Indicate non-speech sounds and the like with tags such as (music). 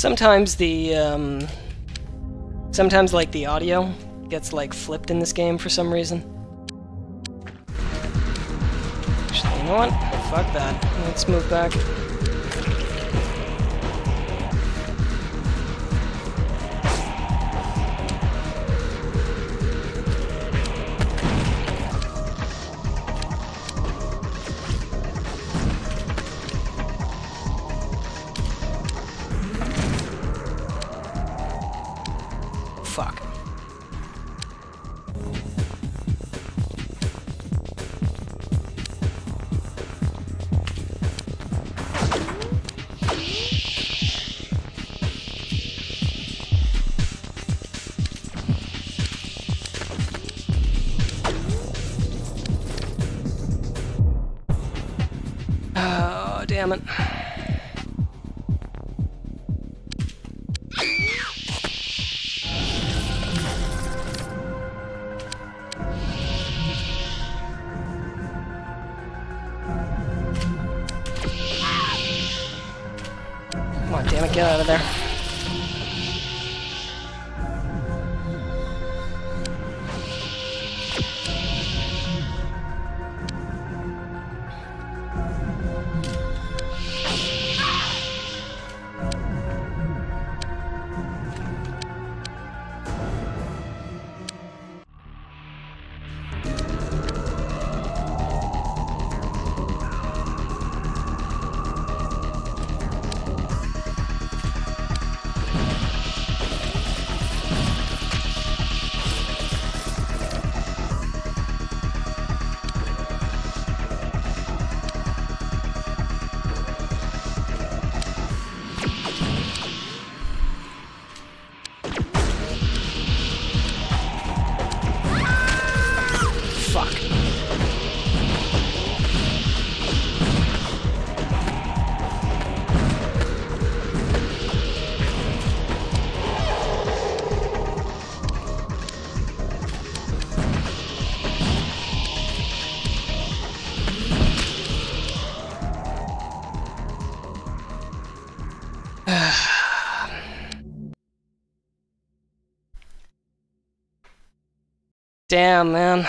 Sometimes the um, sometimes like the audio gets like flipped in this game for some reason. Actually, you know what? Fuck that. Let's move back. Fuck. Oh, damn it. Damn it, get out of there. (sighs) Damn, man.